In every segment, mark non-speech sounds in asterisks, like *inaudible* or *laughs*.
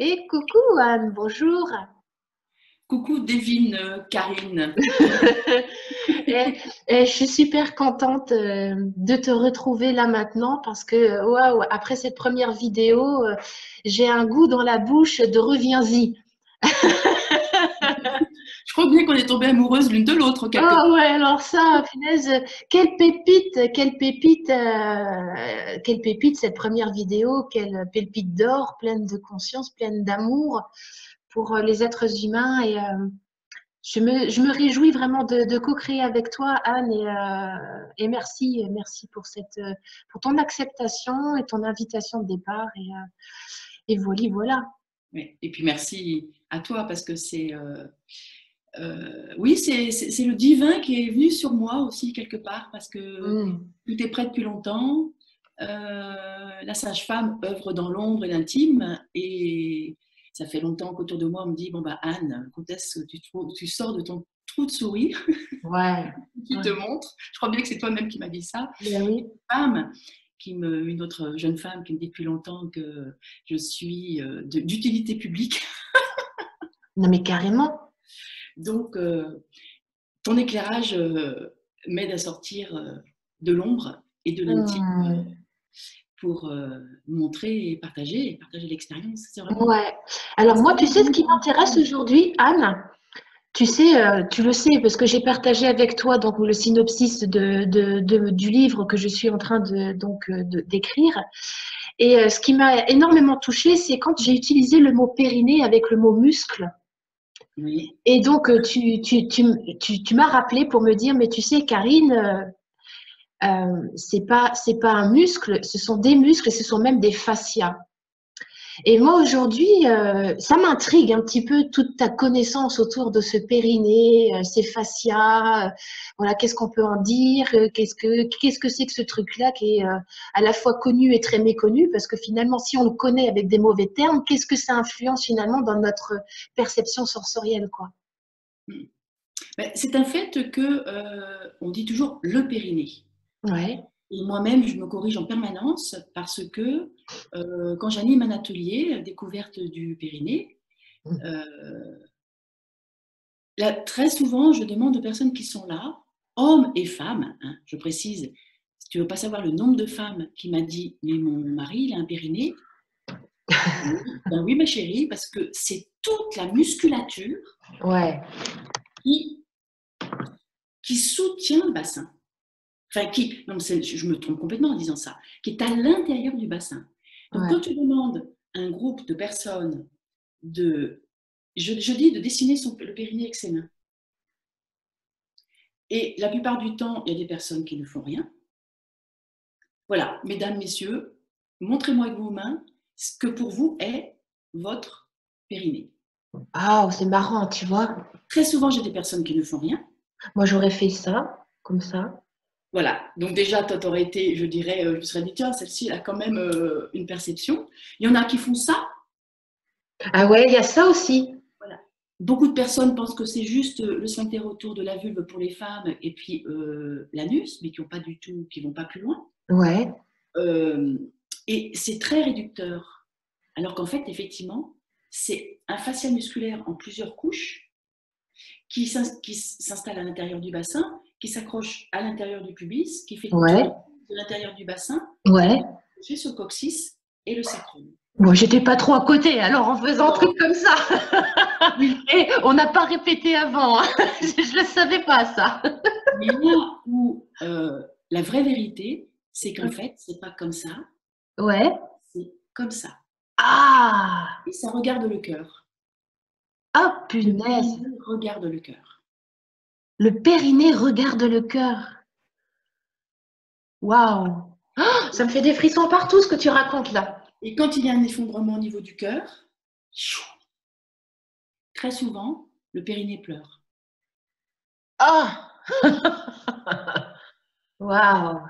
Et coucou Anne, bonjour. Coucou Devine euh, Karine. et, *laughs* et je suis super contente euh, de te retrouver là maintenant parce que waouh, après cette première vidéo, euh, j'ai un goût dans la bouche de reviens-y. *laughs* crois bien qu'on est tombé amoureuse l'une de l'autre. Ah ouais, alors ça, finaise, quelle pépite, quelle pépite, euh, quelle pépite cette première vidéo, quelle pépite d'or, pleine de conscience, pleine d'amour pour euh, les êtres humains. Et euh, je, me, je me réjouis vraiment de, de co-créer avec toi, Anne, et, euh, et, merci, merci pour, cette, pour ton acceptation et ton invitation de départ. Et, et voilà, voilà. Et puis merci à toi parce que c'est euh, oui, c'est le divin qui est venu sur moi aussi quelque part parce que mm. tout est prêt depuis longtemps. Euh, la sage-femme œuvre dans l'ombre et l'intime et ça fait longtemps qu'autour de moi on me dit bon bah Anne, quand est-ce que tu, tu, sors de ton trou de souris ouais, *laughs* qui te montre Je crois bien que c'est toi-même qui m'as dit ça. Oui. Femme qui me, une autre jeune femme qui me dit depuis longtemps que je suis euh, d'utilité publique. *laughs* non mais carrément. Donc, euh, ton éclairage euh, m'aide à sortir euh, de l'ombre et de l'intime mmh. pour montrer et partager, et partager l'expérience. Ouais. Alors moi, tu sais ce qui m'intéresse aujourd'hui, Anne? Tu sais, tu le sais, parce que j'ai partagé avec toi donc le synopsis de, de, du livre que je suis en train de donc d'écrire. Et ce qui m'a énormément touchée, c'est quand j'ai utilisé le mot périnée avec le mot muscle. Et donc, euh, tu, tu, tu, tu m'as rappelé pour me dire, mais tu sais, Karine, euh, euh, c'est pas c'est pas un muscle, ce sont des muscles et ce sont même des fascias. Et moi aujourd'hui, euh, ça m'intrigue un petit peu toute ta connaissance autour de ce périnée, euh, ces fascias. Euh, voilà, qu'est-ce qu'on peut en dire Qu'est-ce que qu'est-ce que c'est que ce truc-là qui est à la fois connu et très méconnu? Parce que finalement, si on le connaît avec des mauvais termes, qu'est-ce que ça influence finalement dans notre perception sensorielle, quoi? Ben, C'est un fait que on dit toujours le périnée. Ouais. Et moi-même, je me corrige en permanence parce que euh, quand j'anime un atelier découverte du périnée, mmh. euh, là, très souvent, je demande aux personnes qui sont là, hommes et femmes, hein, je précise, si tu veux pas savoir le nombre de femmes qui m'a dit mais mon mari il a un périnée, *laughs* ben oui ma chérie, parce que c'est toute la musculature ouais. qui, qui soutient le bassin enfin qui, non, je me trompe complètement en disant ça, qui est à l'intérieur du bassin. Donc quand tu demandes à un groupe de personnes de, je, dis de dessiner son, le périnée avec ses mains. Et la plupart du temps, il y a des personnes qui ne font rien. Voilà, mesdames, messieurs, montrez-moi avec vos mains ce que pour vous est votre périnée. Ah, c'est marrant, tu vois. Très souvent, j'ai des personnes qui ne font rien. Moi, j'aurais fait ça, comme ça. Voilà, donc déjà, toi, aurais été, je dirais, euh, je me serais dit, tiens, celle-ci, elle a quand même euh, une perception. Il y en a qui font ça. Ah ouais, il y a ça aussi. Voilà. Beaucoup de personnes pensent que c'est juste euh, le sphincter autour de la vulve pour les femmes et puis l'anus, mais qui n'ont pas du tout, qui vont pas plus loin. Ouais. et c'est très réducteur. Alors qu'en fait, effectivement, c'est un fascia musculaire en plusieurs couches qui s'installe à l'intérieur du bassin qui s'accroche à l'intérieur du pubis, qui fait ouais. de l'intérieur du bassin, ouais. le coccyx et le sacrum. Bon, j'étais pas trop à côté, alors en faisant un truc comme ça. *laughs* et on n'a pas répété avant, hein. *laughs* je ne le savais pas ça. Mais là où euh, la vraie vérité, c'est qu'en fait, c'est pas comme ça. Ouais. C'est comme ça. Ah Et ça regarde le cœur. Ah, punaise Regarde le cœur. Le périnée regarde le cœur. Waouh oh, Ça me fait des frissons partout ce que tu racontes là. Et quand il y a un effondrement au niveau du cœur, très souvent, le périnée pleure. Ah *laughs* Waouh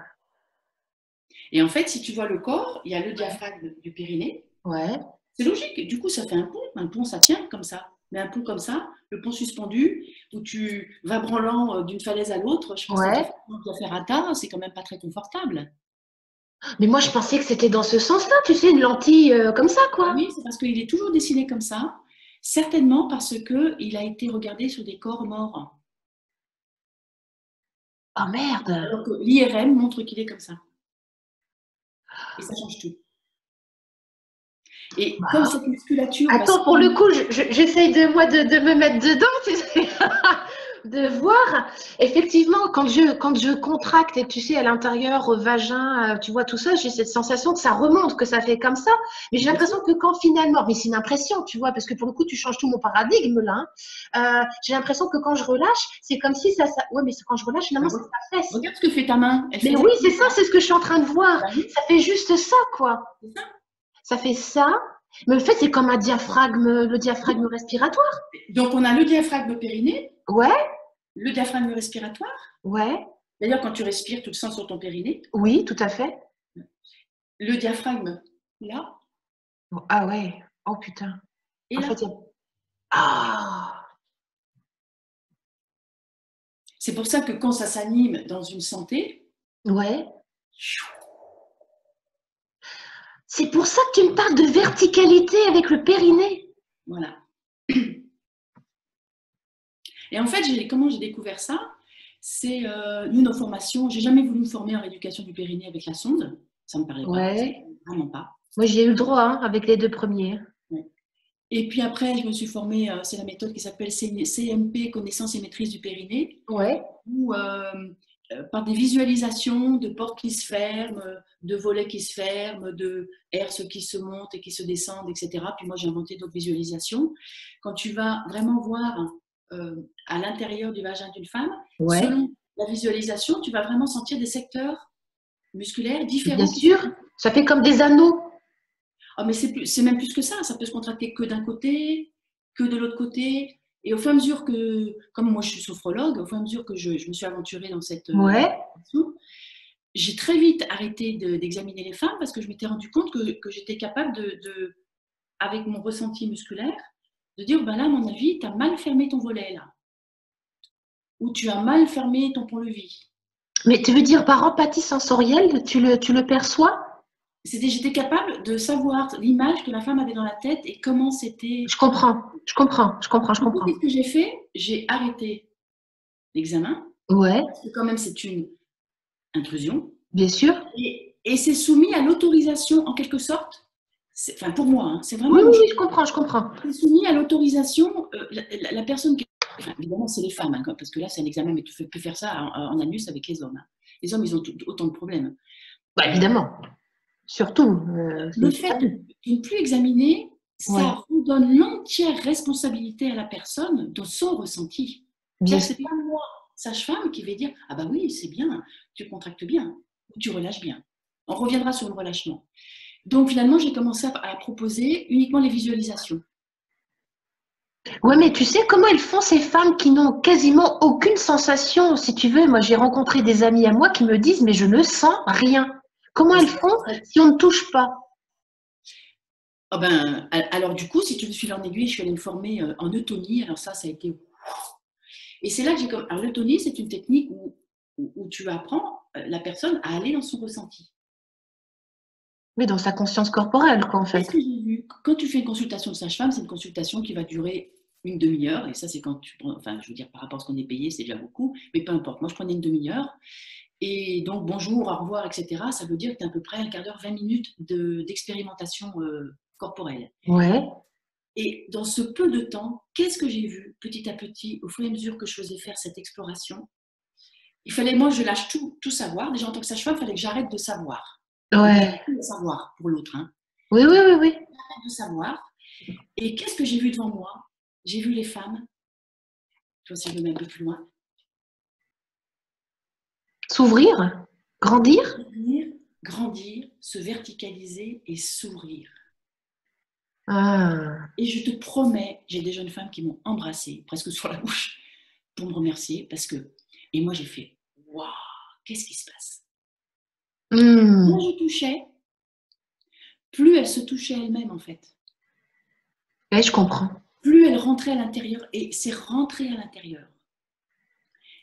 Et en fait, si tu vois le corps, il y a le diaphragme du périnée. Ouais. C'est logique. Du coup, ça fait un pont. Un pont, ça tient comme ça mais un pont comme ça, le pont suspendu, où tu vas branlant euh, d'une falaise à l'autre, je pense ouais. que faire à c'est quand même pas très confortable. Mais moi, je pensais que c'était dans ce sens-là, tu sais, une lentille euh, comme ça, quoi. Oui, c'est parce qu'il est toujours dessiné comme ça. Certainement parce qu'il a été regardé sur des corps morts. Oh merde Alors que l'IRM montre qu'il est comme ça. Et ça change tout. Et comme cette musculature. Attends, pour le coup, j'essaye de moi de, de, me mettre dedans, tu sais. *laughs* de voir. Effectivement, quand je, quand je contracte et tu sais, à l'intérieur, au vagin, euh, tu vois tout ça, j'ai cette sensation que ça remonte, que ça fait comme ça. Mais j'ai l'impression que quand finalement, mais c'est une impression, tu vois, parce que pour le coup, tu changes tout mon paradigme là. Hein. Euh, j'ai l'impression que quand je relâche, c'est comme si ça, ça. Ouais, mais quand je relâche, finalement, ça fesse. Regarde ce que fait ta main. mais oui, c'est ça, c'est ce que je suis en train de voir. Bah ça fait juste ça, quoi. Ça. Ça fait ça. Mais le fait, c'est comme un diaphragme, le diaphragme respiratoire. Donc, on a le diaphragme périnée. Ouais. Le diaphragme respiratoire. Ouais. D'ailleurs, quand tu respires, tu le sens sur ton périnée. Oui, tout à fait. Le diaphragme, là. Ah ouais. Oh putain. Et là. Ah C'est pour ça que quand ça s'anime dans une santé. Ouais. C'est pour ça que tu me parles de verticalité avec le périnée. Voilà. *clears throat* Et en fait, comment j'ai découvert ça? C'est euh, nous, nos formations. J'ai jamais voulu me former en rééducation du périnée avec la sonde. Ça me parlait ouais. pas. Vraiment pas. Moi, j'ai eu le droit hein, avec les deux premiers. Et puis après, je me suis formée, euh, c'est la méthode qui s'appelle CMP, connaissance et maîtrise du périnée. Ouais. Où, euh, par des visualisations de portes qui se ferment, de volets qui se ferment, de herses qui se montent et qui se descendent, etc. Puis moi, j'ai inventé d'autres visualisations. Quand tu vas vraiment voir euh, à l'intérieur du vagin d'une femme, selon la visualisation, tu vas vraiment sentir des secteurs musculaires différents. Bien sûr, ça fait comme des anneaux. Oh, mais c'est même plus que ça, ça peut se contracter que d'un côté, que de l'autre côté. Et au fur et à mesure que, comme moi je suis sophrologue, au fur et à mesure que je, me suis aventurée dans cette euh, ouais. j'ai très vite arrêté d'examiner les femmes parce que je m'étais rendu compte que, que j'étais capable de, de, avec mon ressenti musculaire, de dire, ben là, à mon avis, tu as mal fermé ton volet, là. Ou tu as mal fermé ton pont-levis. Mais tu veux dire par empathie sensorielle, tu le, tu le perçois? J'étais capable de savoir l'image que la femme avait dans la tête et comment c'était. Je comprends, je comprends, je comprends, je comprends. Qu'est-ce que j'ai fait? J'ai arrêté l'examen. Ouais. Parce que quand même, c'est une intrusion. Bien sûr. Et, et c'est soumis à l'autorisation, en quelque sorte, enfin pour moi, hein, c'est vraiment. Oui, oui, je comprends, je comprends. C'est soumis à l'autorisation, euh, la, personne qui. évidemment, c'est les femmes, hein, parce que là, c'est un examen, mais tu peux faire ça en, anus avec les hommes. Hein. Les hommes, ils ont autant de problèmes. Bah, évidemment. Surtout. Euh, le fait de ne plus examiner, ça donne l'entière responsabilité à la personne de son ressenti. C'est pas moi, sage-femme, qui vais dire Ah, bah oui, c'est bien, tu contractes bien, tu relâches bien. On reviendra sur le relâchement. Donc finalement, j'ai commencé à, proposer uniquement les visualisations. Ouais, mais tu sais comment elles font ces femmes qui n'ont quasiment aucune sensation, si tu veux? Moi, j'ai rencontré des amis à moi qui me disent, mais je ne sens rien. Comment elles font si on ne touche pas oh ben, Alors du coup, si tu me suis en aiguille, je suis allée me former euh, en eutonie. Alors ça, ça a été... Et c'est là que j'ai... Alors l'eutonie, c'est une technique où, où tu apprends euh, la personne à aller dans son ressenti. Mais dans sa conscience corporelle, quoi, en fait. Quand tu fais une consultation de sage-femme, c'est une consultation qui va durer une demi-heure. Et ça, c'est quand tu prends, enfin, je veux dire, par rapport à ce qu'on est payé, c'est déjà beaucoup. Mais peu importe. Moi, je prenais une demi-heure. Et donc, bonjour, au revoir, etc. Ça veut dire que tu as à peu près un quart d'heure, 20 minutes d'expérimentation euh, corporelle. Ouais. Et dans ce peu de temps, qu'est-ce que j'ai vu petit à petit, au fur et à mesure que je faisais faire cette exploration? Il fallait, moi, je lâche tout, tout savoir. Déjà, en tant que sage-femme, il fallait que j'arrête de savoir. Ouais. De savoir pour l'autre. Hein. Oui, oui, oui, oui. De savoir. Et qu'est-ce que j'ai vu devant moi? J'ai vu les femmes. Je vais essayer de un peu plus loin. S'ouvrir Grandir? Grandir, se verticaliser et s'ouvrir. Ah. Et je te promets, j'ai des jeunes femmes qui m'ont embrassée, presque sur la bouche, pour me remercier, parce que. Et moi, j'ai fait Waouh, qu'est-ce qui se passe? Moins je touchais, plus elle se touchait elle-même en fait. Oui, je comprends. Plus elle rentrait à l'intérieur et c'est rentré à l'intérieur.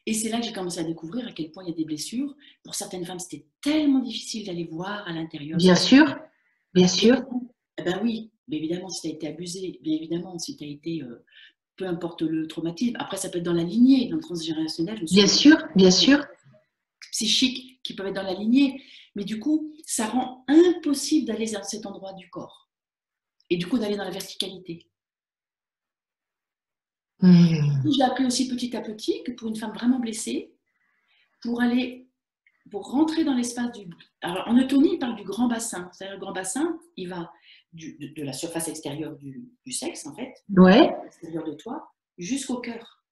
Et c'est là que j'ai commencé à découvrir à quel point il y a des blessures. Pour certaines femmes, c'était tellement difficile d'aller voir à l'intérieur. Bien sûr, bien sûr. Eh ben oui, mais évidemment, si tu as été abusé, bien évidemment, si tu as été, euh, peu importe le traumatisme, après ça peut être dans la lignée, dans le transgénérationnel. Bien sûr, bien sûr. Psychiques qui peuvent être dans la lignée, mais du coup, ça rend impossible d'aller dans cet endroit du corps. Et du coup, d'aller dans la verticalité. Hmm. J'ai appris aussi petit à petit que pour une femme vraiment blessée, pour aller, pour rentrer dans l'espace du. Alors en autonomie, il parle du grand bassin. C'est-à-dire le grand bassin, il va du, de, la surface extérieure du, du sexe, en fait, Ouais. extérieure de toi, jusqu'au cœur.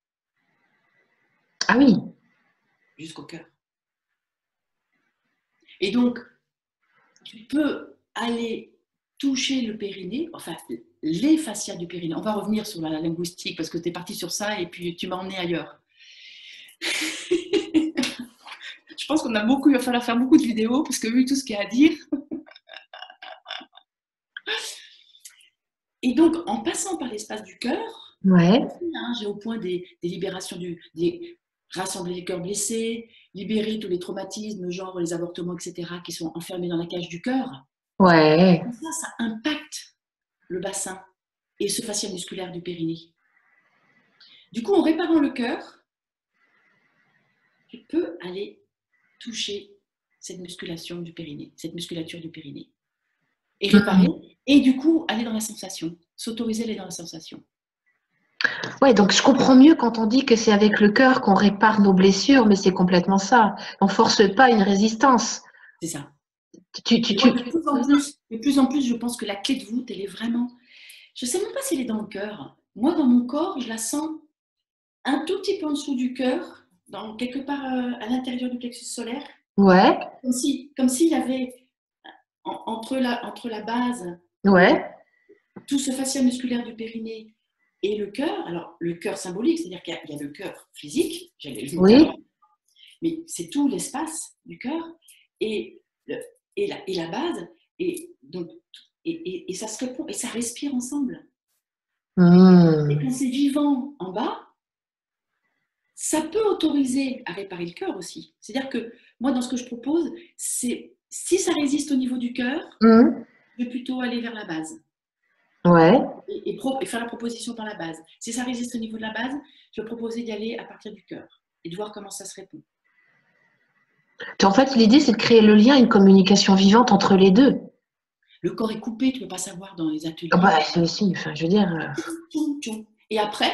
Ah oui. Jusqu'au cœur. Et donc, tu peux aller toucher le périnée, enfin les fascias du périnée. On va revenir sur la linguistique parce que tu es parti sur ça et puis tu m'as emmené ailleurs. *laughs* Je pense qu'on a beaucoup, il va falloir faire beaucoup de vidéos parce que vu tout ce qu'il y a à dire. Et donc, en passant par l'espace du cœur, Ouais. hein, j'ai au point des, des libérations du, des rassembler les cœurs blessés, libérer tous les traumatismes, genre les avortements, etc., qui sont enfermés dans la cage du cœur. Ouais. Ça, ça impacte le bassin et ce fascia musculaire du périnée. Du coup, en réparant le cœur, tu peux aller toucher cette musculation du périnée, cette musculature du périnée. Et réparer, et du coup, aller dans la sensation, s'autoriser à aller dans la sensation. Ouais, donc je comprends mieux quand on dit que c'est avec le cœur qu'on répare nos blessures, mais c'est complètement ça. On force pas une résistance. C'est ça. Tu, tu, Et tu... moi, de, plus en plus, de plus en plus, je pense que la clé de voûte, elle est vraiment. Je ne sais même pas si elle est dans le cœur. Moi, dans mon corps, je la sens un tout petit peu en dessous du cœur, dans, quelque part euh, à l'intérieur du plexus solaire, Ouais, comme si, comme s'il y avait en- entre, la, entre la base, ouais, tout ce fascia musculaire du périnée et le cœur. Alors, le cœur symbolique, c'est-à-dire qu'il y a- il y, a le cœur physique, j'allais le Oui. mais c'est tout l'espace du cœur et, le- et, la, et la base. Et, donc, et, et- et ça se répond, et ça respire ensemble. Hmm. Et quand c'est vivant en bas, ça peut autoriser à réparer le cœur aussi. C'est-à-dire que moi, dans ce que je propose, c'est si ça résiste au niveau du cœur, Hmm. je vais plutôt aller vers la base Ouais, et, et pro- et faire la proposition par la base. Si ça résiste au niveau de la base, je vais proposer d'y aller à partir du cœur et de voir comment ça se répond. En fait, l'idée, c'est de créer le lien, une communication vivante entre les deux. Le corps est coupé, tu ne peux pas savoir dans les ateliers. Ah bah, c'est aussi, enfin, je veux dire, euh. Et après,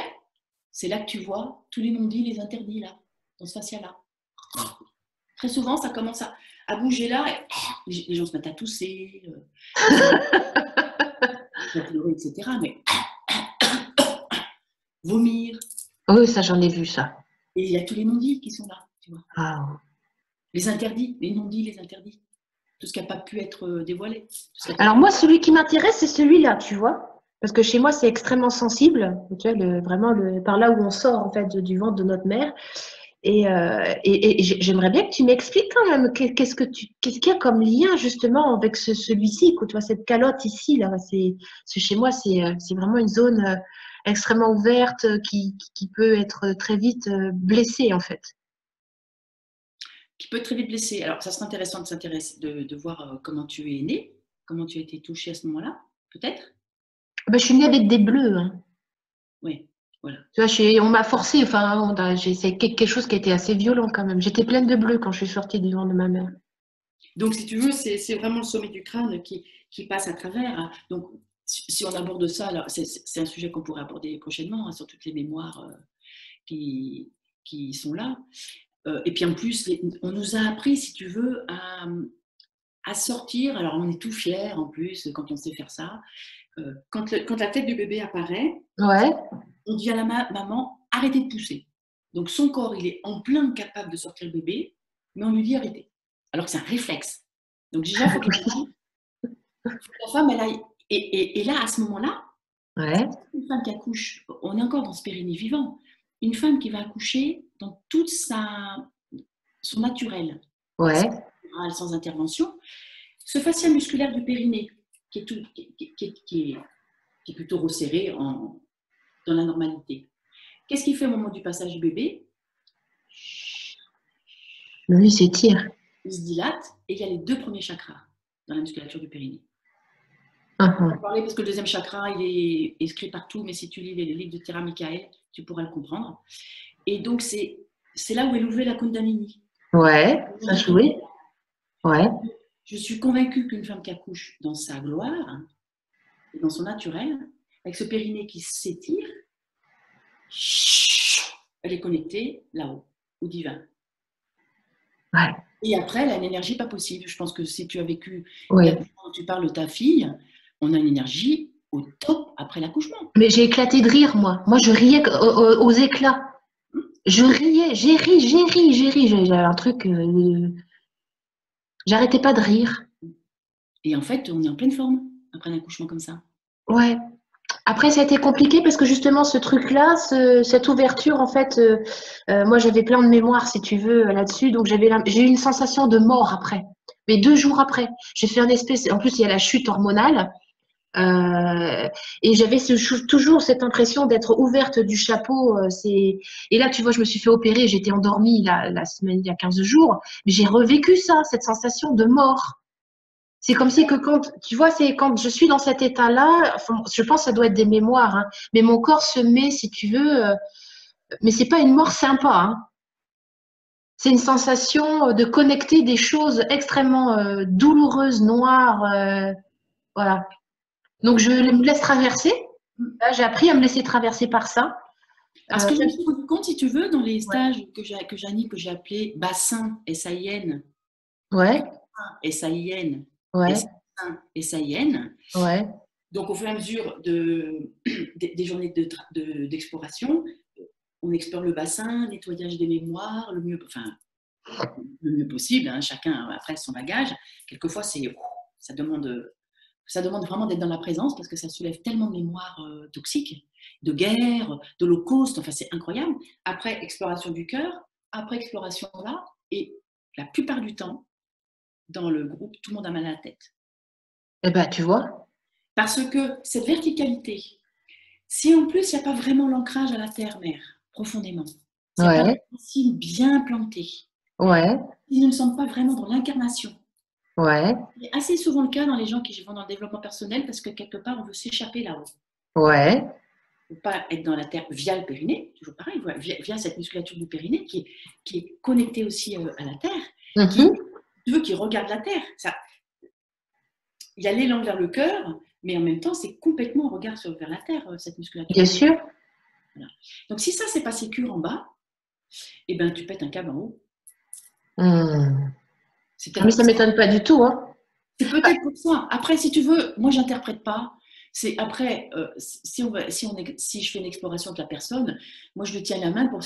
c'est là que tu vois tous les non-dits, les interdits là, dans ce fascia-là. Très souvent, ça commence à, à bouger là, et les, les gens se mettent à tousser, euh, *laughs* à pleurer, etc. Mais *coughs* vomir. oui, ça, j'en ai vu ça. Et il y a tous les non-dits qui sont là, tu vois. Ah. Les interdits, les non-dits, les interdits. Tout ce qui n'a pas pu être euh, dévoilé. Alors moi, celui qui m'intéresse, c'est celui-là, tu vois. Parce que chez moi, c'est extrêmement sensible, tu vois, le- vraiment le, par là où on sort en fait du ventre de notre mère. Et, euh, et- et j'ai- j'aimerais bien que tu m'expliques quand même qu'est- qu'est-ce que tu, qu'est-ce qu'il y a comme lien justement avec ce, celui-ci, tu vois, cette calotte ici là. C'est, chez moi, c'est, euh, c'est vraiment une zone extrêmement ouverte qui, peut être très vite blessée en fait. Qui peut très vite blessé. Alors, ça serait intéressant de s'intéresser, de, de voir euh, comment tu es né, comment tu as été touché à ce moment-là, peut-être? Ben, je suis née avec des bleus. hein. Oui, voilà. Tu vois, on m'a forcé, enfin, c'est quelque chose qui a été assez violent quand même. J'étais pleine de bleus quand je suis sortie du ventre de ma mère. Donc, si tu veux, c'est vraiment le sommet du crâne qui, qui passe à travers. hein. Donc, si, on aborde ça, c'est c'est un sujet qu'on pourrait aborder prochainement hein, sur toutes les mémoires euh, qui, qui sont là. Euh, et puis en plus, on nous a appris, si tu veux, à, à sortir. Alors, on est tout fiers en plus quand on sait faire ça. Euh, quand, le- quand la tête du bébé apparaît, Ouais, on dit à la ma- maman arrêtez de pousser. Donc son corps, il est en plein capable de sortir le bébé, mais on lui dit arrêtez. Alors que c'est un réflexe. Donc déjà, il faut que la femme, faut que la femme, elle aille. Et, et- et là, à ce moment-là, ouais, une femme qui accouche, on est encore dans ce périnée vivant, une femme qui va accoucher dans toute sa, son naturel, ouais, sans intervention, ce fascia musculaire du périnée, qui est, tout- qui- qui- qui- qui est- qui est plutôt resserré en- dans la normalité. Qu'est-ce qu'il fait au moment du passage du bébé? Lui s'étire. Il se dilate et il y a les deux premiers chakras dans la musculature du périnée. Uh-huh. On parler parce que le deuxième chakra, il est écrit partout, mais si tu lis les livres de Thierry Michael, tu pourras le comprendre. Et donc, c'est là où est levée la Kundalini. Ouais, ça joué. Ouais. Je suis convaincue qu'une femme qui accouche dans sa gloire, dans son naturel, avec ce périnée qui s'étire, elle est connectée là-haut, au divin. Ouais. Et après, elle a une énergie pas possible. Je pense que si tu as vécu, tu parles de ta fille, on a une énergie au top après l'accouchement. Mais j'ai éclaté de rire, moi. Moi, je riais aux, éclats. Je riais, j'ai ri, j'ai ri, j'ai ri. J'ai j'ai un truc. euh, J'arrêtais pas de rire. Et en fait, on est en pleine forme après un accouchement comme ça. Ouais. Après, ça a été compliqué parce que justement, ce truc-là, ce- cette ouverture, en fait, euh, euh, moi, j'avais plein de mémoire, si tu veux, là-dessus. Donc, j'avais, j'ai eu une sensation de mort après. Mais deux jours après, j'ai fait un espèce. En plus, il y a la chute hormonale. Euh, et j'avais toujours cette impression d'être ouverte du chapeau. euh. Et là, tu vois, je me suis fait opérer, j'étais endormie la, semaine, il y a 15 jours. Mais j'ai revécu ça, cette sensation de mort. C'est comme si que quand, tu vois, c'est quand je suis dans cet état-là, je pense que ça doit être des mémoires, hein, mais mon corps se met, si tu veux, euh, mais c'est pas une mort sympa. Hein. C'est une sensation de connecter des choses extrêmement euh, douloureuses, noires, euh, voilà. Donc je me laisse traverser. J'ai appris à me laisser traverser par ça. Parce Euh, que je me suis rendu compte, si tu veux, dans les stages que j'ai que j'anime, que j'ai appelé bassin S-A-I-N, Ouais, S-A-I-N, ouais, S-A-I-N, ouais, Donc, au fur et à mesure de, *clears throat* des, des journées de tra- de- d'exploration, on explore le bassin, nettoyage des mémoires, le mieux, enfin, le mieux possible. hein, chacun après son bagage. Quelquefois, c'est, ça demande, ça demande vraiment d'être dans la présence parce que ça soulève tellement de mémoires euh, toxiques, de guerre, d'holocauste. Enfin, c'est incroyable. Après, exploration du cœur. Après, exploration là. Et la plupart du temps, dans le groupe, tout le monde a mal à la tête. eh ben, tu vois, Parce que cette verticalité, si en plus il n'y a pas vraiment l'ancrage à la terre-mère, profondément, c'est Ouais. pas bien plantées, ouais, nous ne sommes pas vraiment dans l'incarnation, ouais, c'est assez souvent le cas dans les gens qui vont dans le développement personnel parce que quelque part on veut s'échapper là-haut. ouais, On ne veut pas être dans la terre via le périnée, toujours pareil, via, via cette musculature du périnée qui est, qui est connectée aussi euh, à la terre, Mhm. tu veux qui regarde la terre. Ça, il y a l'élan vers le cœur, mais en même temps c'est complètement un regard sur, vers la terre, euh, cette musculature. bien sûr. Donc si ça c'est pas sécure en bas, eh ben tu pètes un câble en haut. Hmm. Ah, Mais ça m'étonne pas du tout. Hein. C'est peut-être pour ça. Après, si tu veux, moi j'interprète pas. C'est après, euh, si, on va, si, on est- si je fais une exploration de la personne, moi je lui tiens la main pour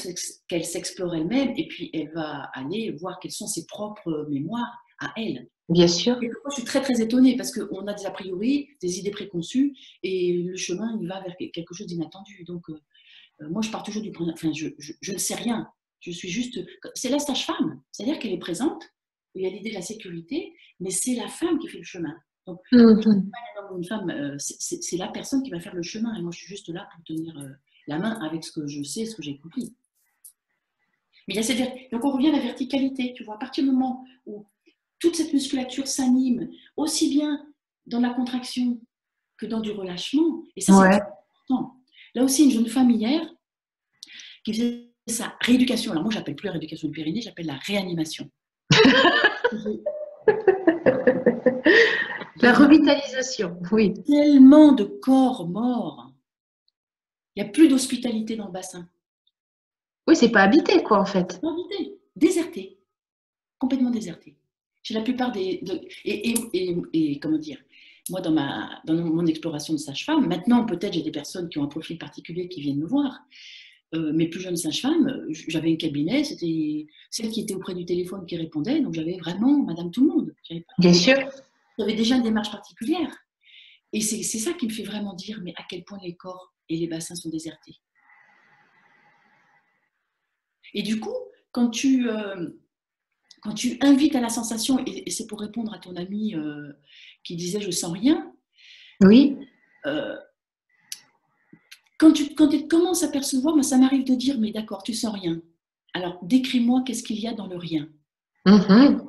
qu'elle s'explore elle-même et puis elle va aller voir quelles sont ses propres mémoires à elle. Bien sûr. Quelquefois, je suis très très étonnée parce qu'on a des a priori, des idées préconçues et le chemin il va vers quelque chose d'inattendu. Donc euh, euh, moi je pars toujours du point, enfin je, je, je ne sais rien. Je suis juste, c'est la sage-femme, c'est-à-dire qu'elle est présente. Il y a l'idée de la sécurité, mais c'est la femme qui fait le chemin. Mhm. Homme ou une femme, euh, c'est- la personne qui va faire le chemin et moi je suis juste là pour tenir euh, la main avec ce que je sais, ce que j'ai compris. Mais il y a cette ver- donc on revient à la verticalité, tu vois, à partir du moment où toute cette musculature s'anime, aussi bien dans la contraction que dans du relâchement, et ça Ouais. c'est important. Là aussi, une jeune femme hier qui faisait sa rééducation, alors moi j'appelle plus la rééducation du périnée, j'appelle la réanimation. La revitalisation, oui. tellement de corps morts. Il n'y a plus d'hospitalité dans le bassin. Oui, c'est pas habité, quoi, en fait. Pas habité, déserté, complètement déserté. Chez la plupart des. de- et, et, et, et comment dire Moi, dans, ma, dans mon exploration de sage-femme, maintenant, peut-être j'ai des personnes qui ont un profil particulier qui viennent me voir. Euh, mes plus jeunes sages-femmes, j'avais un cabinet, c'était celle qui était auprès du téléphone qui répondait, donc j'avais vraiment Madame Tout le Monde. Pas- Bien sûr. j'avais déjà une démarche particulière. Et c'est c'est ça qui me fait vraiment dire, mais à quel point les corps et les bassins sont désertés. Et du coup, quand tu, euh, quand tu invites à la sensation, et, et c'est pour répondre à ton ami euh, qui disait je sens rien, Oui. euh, quand tu quand tu commences à percevoir, moi, ça m'arrive de dire mais d'accord, tu sens rien. Alors, décris-moi qu'est-ce qu'il y a dans le rien. Mhm.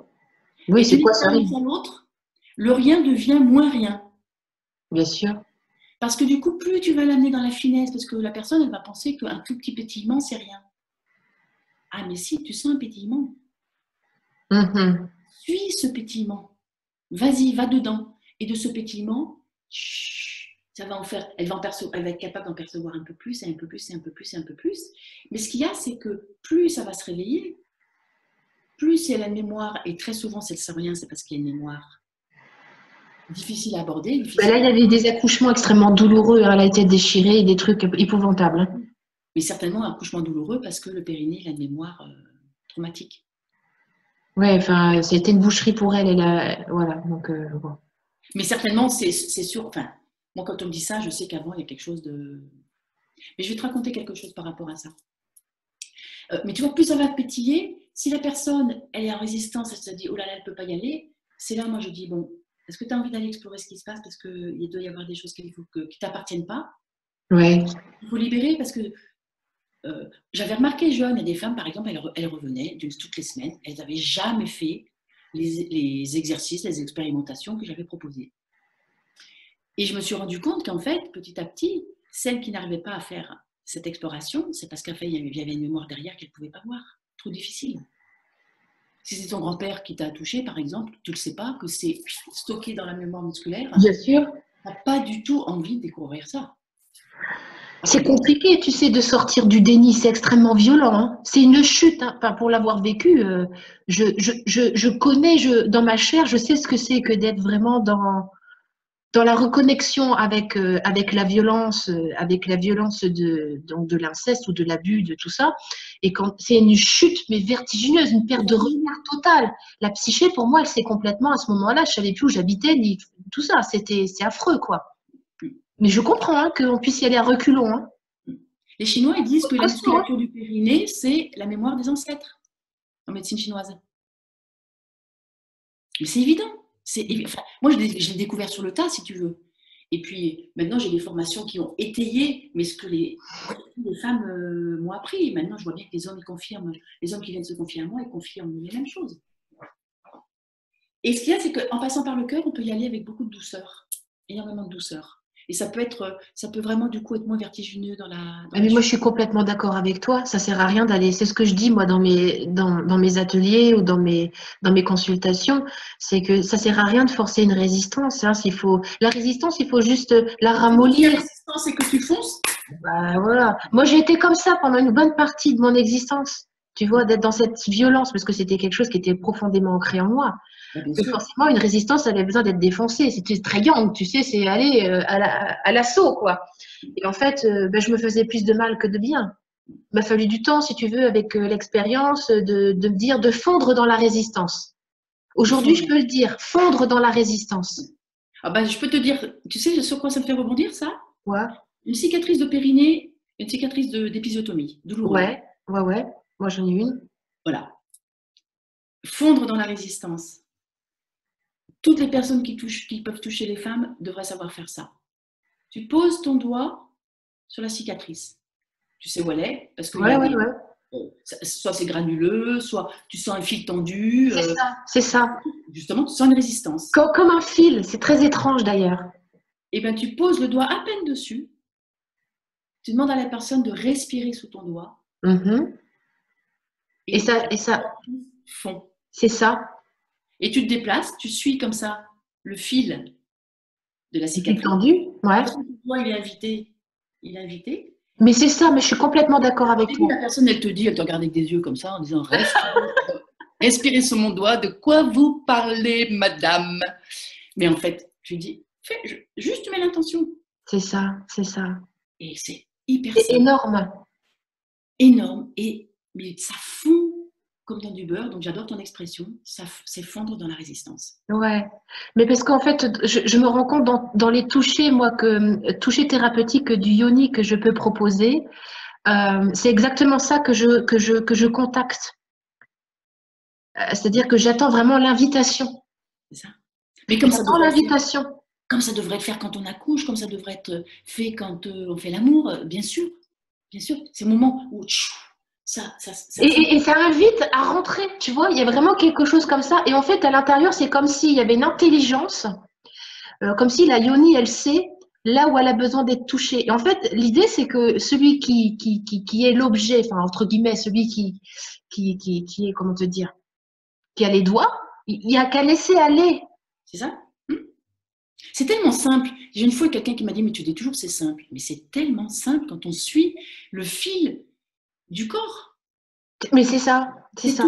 Oui, c'est quoi ça? l'autre, le rien devient moins rien. Bien sûr. Parce que du coup, plus tu vas l'amener dans la finesse, parce que la personne, elle va penser qu'un tout petit pétillement, c'est rien. Ah, mais si, tu sens un pétillement. Mhm. Suis ce pétillement. Vas-y, va dedans. Et de ce pétillement, ça va en faire, elle va, elle va être capable d'en percevoir un peu plus, et un peu plus, et un peu plus, et un peu plus. Mais ce qu'il y a, c'est que plus ça va se réveiller, plus elle a une mémoire, et très souvent, c'est le rien, c'est parce qu'il y a une mémoire difficile à aborder. Bah là, il y avait des accouchements extrêmement douloureux, elle a été déchirée, des trucs épouvantables. Hein. Mais certainement un accouchement douloureux parce que le périnée, il a une mémoire euh, traumatique. Oui, enfin, c'était une boucherie pour elle. elle voilà, donc, euh, Mais certainement, c'est sûr. Enfin, moi, quand on me dit ça, je sais qu'avant, il y a quelque chose de. Mais je vais te raconter quelque chose par rapport à ça. Euh, mais tu vois, plus ça va pétiller, si la personne, elle est en résistance, elle se dit, oh là là, elle ne peut pas y aller, c'est là, moi, je dis, bon, est-ce que tu as envie d'aller explorer ce qui se passe parce qu'il doit y avoir des choses qui ne t'appartiennent pas? Oui. Il faut libérer parce que euh, j'avais remarqué jeune, il y a des femmes, par exemple, elles, revenaient toutes les semaines, elles n'avaient jamais fait les, exercices, les expérimentations que j'avais proposées. Et je me suis rendu compte qu'en fait, petit à petit, celles qui n'arrivaient pas à faire cette exploration, c'est parce qu'en fait, il y avait une mémoire derrière qu'elles ne pouvaient pas voir. Trop difficile. Si c'est ton grand-père qui t'a touché, par exemple, tu ne le sais pas, que c'est stocké dans la mémoire musculaire. Bien sûr. Tu n'as pas du tout envie de découvrir ça. C'est compliqué, tu sais, de sortir du déni, c'est extrêmement violent. Hein. C'est une chute. Hein. Enfin, pour l'avoir vécu, euh, je, je, je, je, connais je, dans ma chair, je sais ce que c'est que d'être vraiment dans, dans la reconnexion avec, euh, avec la violence, euh, avec la violence de, donc de l'inceste ou de l'abus, de tout ça. Et quand c'est une chute, mais vertigineuse, une perte de repère totale. La psyché, pour moi, elle s'est complètement à ce moment-là, je savais plus où j'habitais, ni tout ça. C'était, c'est affreux, quoi. Mais je comprends hein, qu'on puisse y aller à reculons. Hein. Les Chinois ils disent que la musculature du périnée, c'est la mémoire des ancêtres en médecine chinoise. Mais c'est évident. Moi, je l'ai découvert sur le tas, si tu veux. Et puis, maintenant, j'ai des formations qui ont étayé mais ce que les, femmes euh, m'ont appris. Maintenant, je vois bien que les hommes, ils confirment. Les hommes qui viennent se confier à moi, ils confirment les mêmes choses. Et ce qu'il y a, c'est qu'en passant par le cœur, on peut y aller avec beaucoup de douceur, énormément de douceur. Et ça peut être, ça peut vraiment du coup être moins vertigineux dans la. Ah, mais moi, je suis complètement d'accord avec toi. Ça sert à rien d'aller. C'est ce que je dis moi dans mes dans, dans, mes ateliers ou dans mes dans mes consultations, c'est que ça sert à rien de forcer une résistance. Hein. S'il faut la résistance, il faut juste la ramollir. La résistance, c'est que tu fonces. Bah voilà. Moi, j'ai été comme ça pendant une bonne partie de mon existence. Tu vois, d'être dans cette violence parce que c'était quelque chose qui était profondément ancré en moi. forcément, une résistance avait besoin d'être défoncée. C'était très young, tu sais, c'est aller euh, à l'assaut, quoi. Et en fait, euh, ben, je me faisais plus de mal que de bien. Il m'a fallu du temps, si tu veux, avec euh, l'expérience, de, de me dire de fondre dans la résistance. Aujourd'hui, je peux le dire, fondre dans la résistance. Ah ben, je peux te dire, tu sais sur quoi ça me fait rebondir, ça? Ouais. Une cicatrice de périnée, une cicatrice d'épisiotomie, douloureuse. Ouais, ouais, ouais. Moi, j'en ai une. Voilà. Fondre dans la résistance. Toutes les personnes qui, touchent, qui peuvent toucher les femmes devraient savoir faire ça. Tu poses ton doigt sur la cicatrice. Tu sais où elle est parce que ouais, ouais, ouais. soit c'est granuleux, soit tu sens un fil tendu. C'est euh, ça, c'est ça. Justement, tu sens une résistance. Comme, comme un fil, c'est très étrange d'ailleurs. Et eh bien, tu poses le doigt à peine dessus. Tu demandes à la personne de respirer sous ton doigt. Mm et, ça, et ça, fond. C'est ça. Et tu te déplaces, tu suis comme ça le fil de la cicatrice. tendu, ouais. Toi, il est invité. Il est invité. Mais c'est ça, mais je suis complètement d'accord avec toi. La personne, elle te dit, elle te regarde avec des yeux comme ça en disant Reste, inspirez sur mon doigt, de quoi vous parlez, madame? Mais en fait, je lui dis Fais, juste mets l'intention. C'est ça, c'est ça. Et c'est hyper C'est énorme. Énorme. Et mais ça fond comme dans du beurre, donc j'adore ton expression, ça s'effondre dans la résistance. Ouais, mais parce qu'en fait, je, me rends compte dans, les touchés, moi, que toucher thérapeutique du yoni que je peux proposer, euh, c'est exactement ça que je, que je, que je contacte. Euh, c'est-à-dire que j'attends vraiment l'invitation. C'est ça. Mais comme ça l'invitation. Comme ça devrait être fait quand on accouche, comme ça devrait être fait quand euh, on fait l'amour, bien sûr. Bien sûr. C'est le moment où et, ça invite à rentrer, tu vois, il y a vraiment quelque chose comme ça. Et en fait, à l'intérieur, c'est comme s'il y avait une intelligence, euh, comme si la yoni, elle sait là où elle a besoin d'être touchée. Et en fait, l'idée, c'est que celui qui, qui, qui, qui est l'objet, enfin, entre guillemets, celui qui, qui, qui, qui est, comment te dire, qui a les doigts, il n'y a qu'à laisser aller. C'est ça? Hmm? C'est tellement simple. J'ai une fois quelqu'un qui m'a dit, mais tu dis toujours c'est simple. Mais c'est tellement simple quand on suit le fil du corps. Mais c'est ça, c'est ça.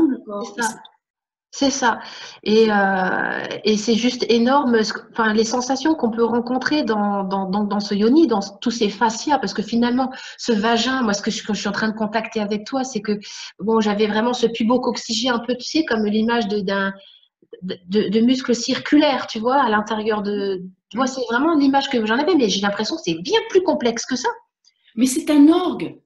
C'est ça. Et, euh, et c'est juste énorme, enfin, les sensations qu'on peut rencontrer dans, dans, dans, dans, ce yoni, dans tous ces fascias, parce que finalement, ce vagin, moi, ce que je, je suis en train de contacter avec toi, c'est que, bon, j'avais vraiment ce pubot coccygé un peu, tu sais, comme l'image d'un de, de, muscles circulaires, tu vois, à l'intérieur de. Moi, c'est vraiment l'image que j'en avais, mais j'ai l'impression que c'est bien plus complexe que ça. Mais c'est un orgue.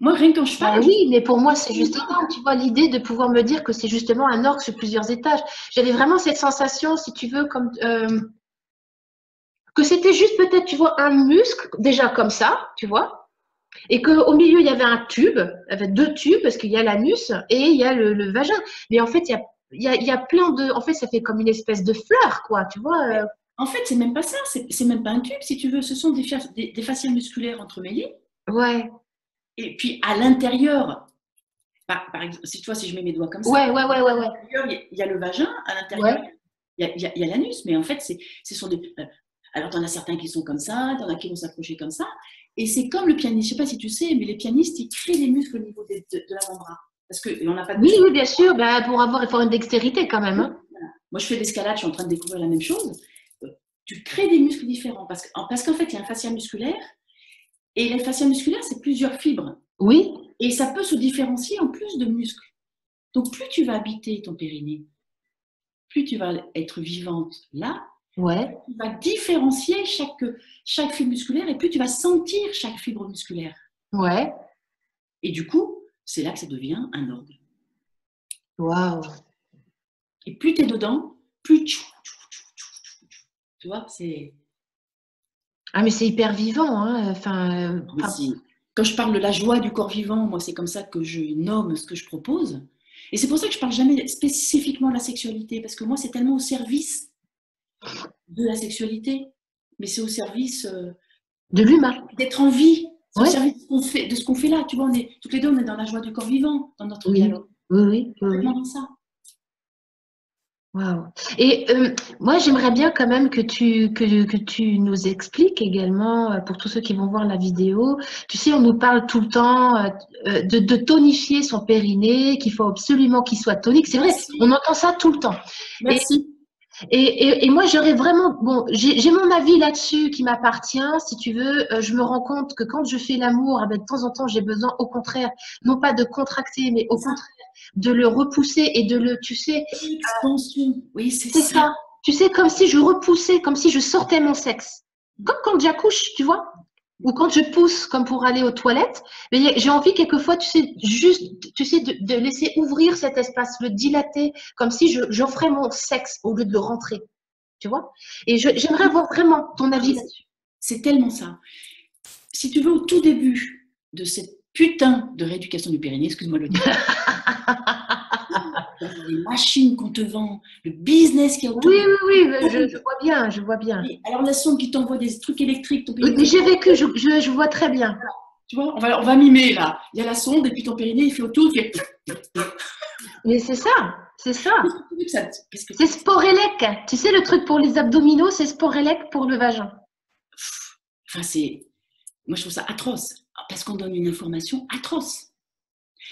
Moi, rien quand je parle. Bah oui, mais pour moi, c'est juste Tu vois, l'idée de pouvoir me dire que c'est justement un orgue sur plusieurs étages. J'avais vraiment cette sensation, si tu veux, comme. Euh, que c'était juste peut-être, tu vois, un muscle, déjà comme ça, tu vois, et qu'au milieu, il y avait un tube, avec deux tubes, parce qu'il y a l'anus et il y a le, vagin. Mais en fait, il y a, il y, a, il y a plein de. En fait, ça fait comme une espèce de fleur, quoi, tu vois. Euh. En fait, c'est même pas ça, c'est même pas un tube, si tu veux. Ce sont des, des, des fascias musculaires entremêlés. Ouais. Et puis à l'intérieur, par, exemple, si tu vois, si je mets mes doigts comme ça, ouais, ouais, ouais, ouais, ouais. il y a le vagin, à l'intérieur, il y a, l'anus, mais en fait, c'est, ce sont des. Euh, alors, tu en as certains qui sont comme ça, tu en as qui vont s'accrocher comme ça. Et c'est comme le pianiste, je ne sais pas si tu sais, mais les pianistes, ils créent des muscles au niveau de, de, l'avant-bras. Parce qu'on n'a pas de Oui, oui, bien sûr, bah, pour avoir il faut une dextérité quand même. Hein. Moi, je fais l'escalade, je suis en train de découvrir la même chose. Euh, tu crées des muscles différents parce, parce qu'en fait, il y a un fascia musculaire et les fascias musculaires, c'est plusieurs fibres. Oui. Et ça peut se différencier en plus de muscles. Donc, plus tu vas habiter ton périnée, plus tu vas être vivante là, ouais. tu vas différencier chaque, chaque fibre musculaire et plus tu vas sentir chaque fibre musculaire. Ouais. Et du coup, c'est là que ça devient un orgue. Waouh. Et plus tu es dedans, plus tu vois, c'est ah, mais c'est hyper vivant. Hein. Enfin, euh, Quand je parle de la joie du corps vivant, moi, c'est comme ça que je nomme ce que je propose. Et c'est pour ça que je parle jamais spécifiquement de la sexualité, parce que moi, c'est tellement au service de la sexualité, mais c'est au service euh, de l'humain. D'être en vie. au service de ce qu'on fait, là. Tu vois, on est, toutes les deux, on est dans la joie du corps vivant, dans notre dialogue. Oui, oui, oui. oui. ça. Wow. Et euh, moi, j'aimerais bien quand même que tu, que, que, tu nous expliques également, euh, pour tous ceux qui vont voir la vidéo, tu sais, on nous parle tout le temps euh, de, de, tonifier son périnée, qu'il faut absolument qu'il soit tonique. C'est vrai, on entend ça tout le temps. Merci. Et, et, et, moi, j'aurais vraiment, bon, j'ai mon avis là-dessus qui m'appartient. Si tu veux, je me rends compte que quand je fais l'amour, eh de temps en temps, j'ai besoin, au contraire, non pas de contracter, mais au contraire de le repousser et de le, tu sais. Expansion. Oui, c'est ça. ça. Tu sais, comme si je repoussais, comme si je sortais mon sexe. Comme quand j'accouche, tu vois. Ou quand je pousse, comme pour aller aux toilettes. Mais j'ai envie quelquefois, tu sais, juste, tu sais, de, laisser ouvrir cet espace, le dilater, comme si j'offrais mon sexe au lieu de le rentrer. Tu vois? Et j'aimerais avoir vraiment ton avis là-dessus. C'est tellement ça. Si tu veux, au tout début de cette putain de rééducation du périnée, excuse-moi le terme. *laughs* les machines qu'on te vend, le business qui est autour. Oui, oui, oui, je, vois bien, je vois bien. alors la sonde qui t'envoie des trucs électriques. Ton périnée, j'ai vécu, je, je, vois très bien. Tu vois, on va, on va mimer là. Il y a la sonde et puis ton périnée, il fait autour. Fait... Mais c'est ça, c'est ça. C'est Sporelec. Tu sais, le truc pour les abdominaux, c'est Sporelec pour le vagin. Enfin, c'est. Moi, je trouve ça atroce parce qu'on donne une information atroce.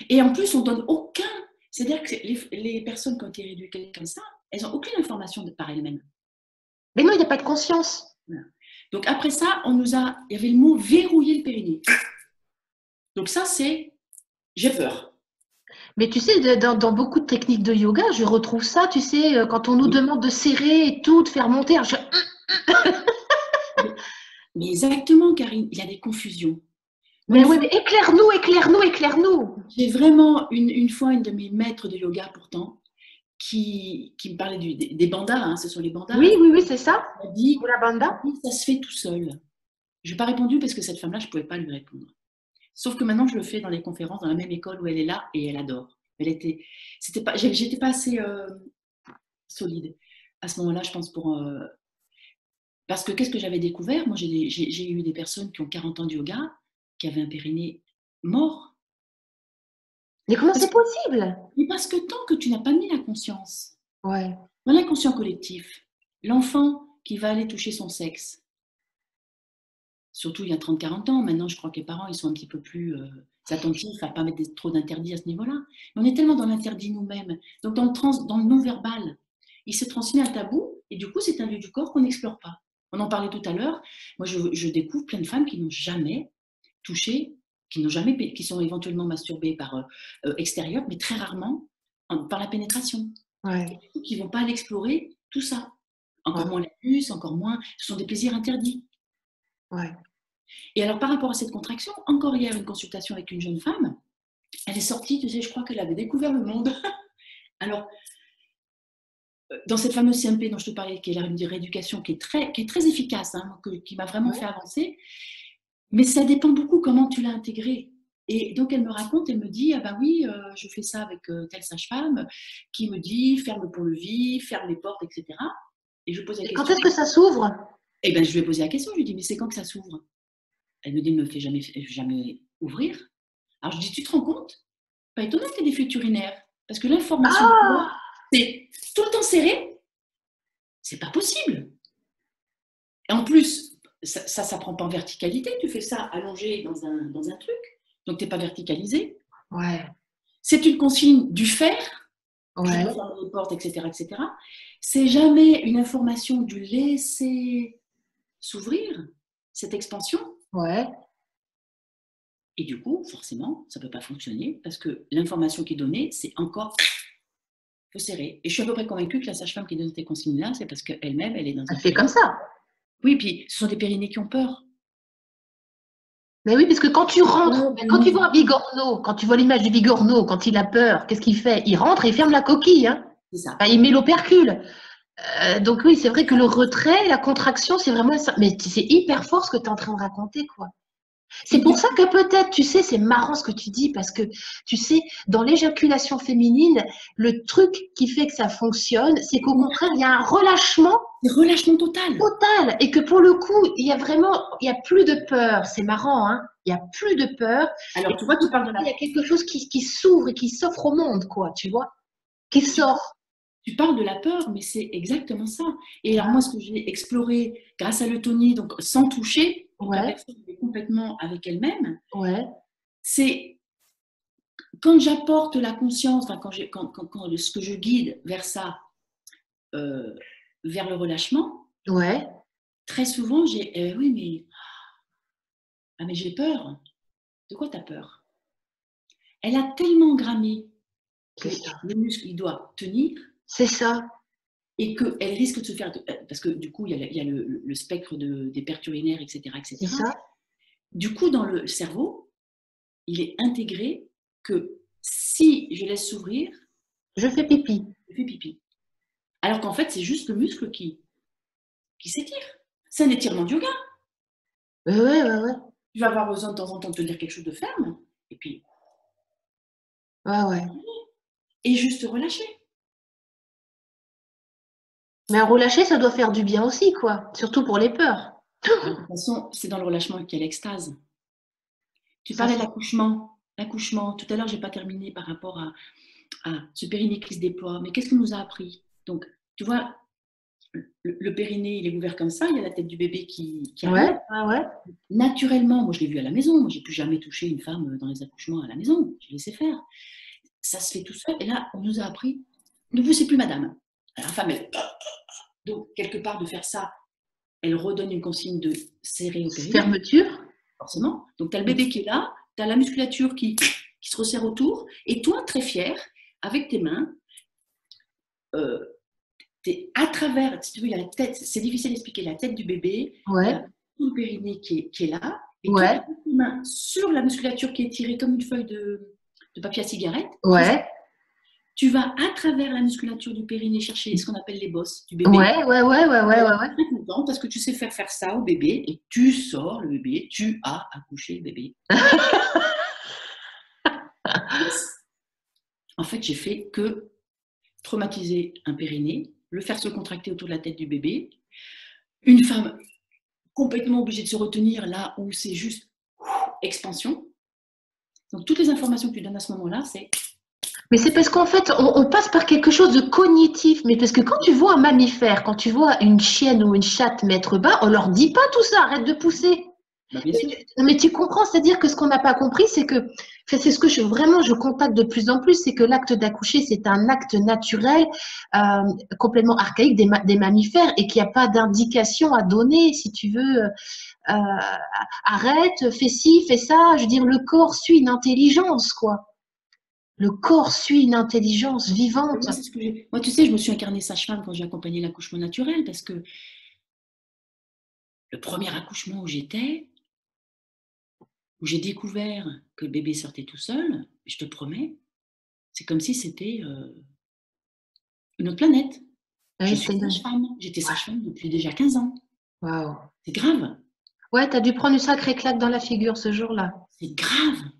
Et en plus, on donne aucun. C'est-à-dire que les, personnes qui ont été rééduquées comme ça, elles n'ont aucune information de par elles-mêmes. Mais non, il n'y a pas de conscience. Donc après ça, on nous a. Il y avait le mot verrouiller le périnée. Donc ça, c'est j'ai peur. Mais tu sais, dans, beaucoup de techniques de yoga, je retrouve ça, tu sais, euh, quand on nous demande de serrer et tout, de faire monter. *laughs* mais exactement, Karine, il y a des confusions. Mais oui, mais éclaire-nous, éclaire-nous, éclaire-nous. J'ai vraiment une, une, fois une de mes maîtres de yoga pourtant qui, qui me parlait du, des, bandas, hein, ce sont les bandas. Oui, oui, oui, c'est ça. Elle dit, la banda. ça se fait tout seul. Je n'ai pas répondu parce que cette femme-là, je ne pouvais pas lui répondre. Sauf que maintenant, je le fais dans les conférences, dans la même école où elle est là, et elle adore. Elle était, c'était pas, j'étais pas assez euh, solide à ce moment-là, je pense, pour. euh, parce que qu'est-ce que j'avais découvert? Moi, j'ai eu des personnes qui ont 40 ans de yoga, qui avaient un périnée mort. Mais comment c'est possible? Mais parce que tant que tu n'as pas mis la conscience Ouais. dans l'inconscient collectif, l'enfant qui va aller toucher son sexe, surtout il y a 30-40 ans, maintenant je crois que les parents ils sont un petit peu plus euh, attentifs à ne pas mettre des- trop d'interdits à ce niveau-là. Mais on est tellement dans l'interdit nous-mêmes, donc dans le, trans- dans le non-verbal, il se transmet un tabou et du coup c'est un lieu du corps qu'on n'explore pas. On en parlait tout à l'heure, moi je, je découvre plein de femmes qui n'ont jamais touché, qui n'ont jamais, qui sont éventuellement masturbées par euh, euh, extérieur, mais très rarement en- par la pénétration Ouais. qui ne vont pas aller explorer tout ça. Encore Ouais. moins la puce, encore moins. Ce sont des plaisirs interdits. Ouais. Et alors, par rapport à cette contraction, encore hier, une consultation avec une jeune femme, elle est sortie, tu sais, je crois qu'elle avait découvert le monde. *laughs* alors, euh, dans cette fameuse CMP dont je te parlais, qui est la rééducation, qui est très, qui est très efficace, hein, que- qui m'a vraiment Ouais. fait avancer, mais ça dépend beaucoup comment tu l'as intégré. Et donc, elle me raconte, elle me dit, ah bah oui, euh, je fais ça avec euh, telle sage-femme, qui me dit, ferme le pont-levis, ferme les portes, etc. Et je pose la Et question. quand est-ce que ça s'ouvre? Eh ben, je lui ai posé la question, je lui ai dit, mais c'est quand que ça s'ouvre? Elle me dit, ne me fait jamais, jamais ouvrir. Alors je dis, tu te rends compte? Pas étonnant que tu des fuites urinaires. Parce que l'information, Ah c'est tout le temps serré. C'est pas possible. Et en plus, ça, ça s'apprend pas en verticalité. Tu fais ça allongé dans un, dans un truc. Donc, tu n'es pas verticalisé. Ouais. C'est une consigne du faire. Ouais. les portes, etc. etc. C'est jamais une information du laisser s'ouvrir, cette expansion. Ouais. Et du coup, forcément, ça ne peut pas fonctionner parce que l'information qui est donnée, c'est encore *coughs* faut serrer. Et je suis à peu près convaincue que la sage-femme qui donne ces consignes-là, c'est parce qu'elle-même, elle est dans un. Elle fait comme ça. Oui, puis ce sont des périnées qui ont peur. Mais oui, parce que quand tu rentres, quand tu vois un bigorneau, quand tu vois l'image du bigorneau, quand il a peur, qu'est-ce qu'il fait? Il rentre et il ferme la coquille. Hein C'est ça. Enfin, il met l'opercule. Euh, donc oui, c'est vrai que le retrait, la contraction, c'est vraiment ça. Mais c'est hyper fort ce que tu es en train de raconter, quoi. C'est pour ça que peut-être, tu sais, c'est marrant ce que tu dis, parce que, tu sais, dans l'éjaculation féminine, le truc qui fait que ça fonctionne, c'est qu'au contraire, il y a un relâchement relâchement total. total et que pour le coup, il y a vraiment, il y a plus de peur. C'est marrant, hein Il y a plus de peur. Alors, tu vois, tu parles de la Il y a quelque chose qui, qui s'ouvre et qui s'offre au monde, quoi, tu vois Qui sort. Tu parles de la peur, mais c'est exactement ça. Et alors moi, ce que j'ai exploré grâce à l'eutonie, donc sans toucher, donc la Ouais. personne est complètement avec elle-même, Ouais. c'est quand j'apporte la conscience, enfin, quand, quand, quand- quand ce que je guide vers ça, euh, vers le relâchement, Ouais. très souvent, j'ai eh oui, mais ah, mais j'ai peur. De quoi tu as peur? Elle a tellement grammé que le muscle, il doit tenir C'est ça. Et qu'elle risque de se faire. Parce que du coup, il y a, le- il y a le, le spectre de, des pertes urinaires, etc. etc. Ça. Du coup, dans le cerveau, il est intégré que si je laisse s'ouvrir, Je fais pipi. je fais pipi. Alors qu'en fait, c'est juste le muscle qui, qui s'étire. C'est un étirement de yoga. Ouais, ouais, ouais. Tu vas avoir besoin de temps en temps de te dire quelque chose de ferme, et puis, Ouais, ouais. et juste relâcher. Mais un relâché, ça doit faire du bien aussi, quoi. Surtout pour les peurs. De toute façon, c'est dans le relâchement qu'il y a l'extase. Tu parlais l'accouchement. L'accouchement, tout à l'heure, je n'ai pas terminé par rapport à, à ce périnée qui se déploie. Mais qu'est-ce qu'il nous a appris? Donc, tu vois, le, le périnée, il est ouvert comme ça, il y a la tête du bébé qui, qui arrive. Ouais, ouais, ouais. Naturellement, moi je l'ai vu à la maison, moi j'ai plus jamais touché une femme dans les accouchements à la maison, j'ai laissé faire. Ça se fait tout seul, et là on nous a appris, ne poussez plus madame. La femme, elle... *coughs* Donc quelque part de faire ça, elle redonne une consigne de serrer au périnée, Fermeture. forcément. Donc tu as le bébé qui est là, tu as la musculature qui, *coughs* qui se resserre autour, et toi très fier, avec tes mains, euh, t'es à travers, si tu veux, il y a la tête, c'est difficile d'expliquer, la tête du bébé, Ouais. tout le périnée qui est, qui est là, et Ouais. tu as tes mains sur la musculature qui est tirée comme une feuille de, de papier à cigarette. Ouais. Tu vas à travers la musculature du périnée chercher ce qu'on appelle les bosses du bébé. Ouais, ouais, ouais, ouais, ouais, ouais, ouais. contente parce que tu sais faire faire ça au bébé et tu sors le bébé, tu as accouché le bébé. *laughs* en fait, j'ai fait que traumatiser un périnée, le faire se contracter autour de la tête du bébé. Une femme complètement obligée de se retenir là où c'est juste expansion. Donc toutes les informations que tu donnes à ce moment-là, c'est mais c'est parce qu'en fait, on, passe par quelque chose de cognitif. Mais parce que quand tu vois un mammifère, quand tu vois une chienne ou une chatte mettre bas, on leur dit pas tout ça, arrête de pousser. Bah, mais, tu comprends, c'est-à-dire que ce qu'on n'a pas compris, c'est que, c'est ce que je, vraiment je contacte de plus en plus, c'est que l'acte d'accoucher, c'est un acte naturel, euh, complètement archaïque des, des mammifères et qu'il n'y a pas d'indication à donner, si tu veux. Euh, arrête, fais ci, fais ça. Je veux dire, le corps suit une intelligence, quoi. Le corps suit une intelligence vivante. Moi, tu sais, je me suis incarnée sage-femme quand j'ai accompagné l'accouchement naturel parce que le premier accouchement où j'étais, où j'ai découvert que le bébé sortait tout seul, je te promets, c'est comme si c'était euh, une autre planète. je suis sage-femme. J'étais sage-femme depuis déjà 15 ans. Waouh. C'est grave. Ouais, tu as dû prendre une sacrée claque dans la figure ce jour-là. C'est grave.